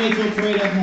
individual Mitchell, Troy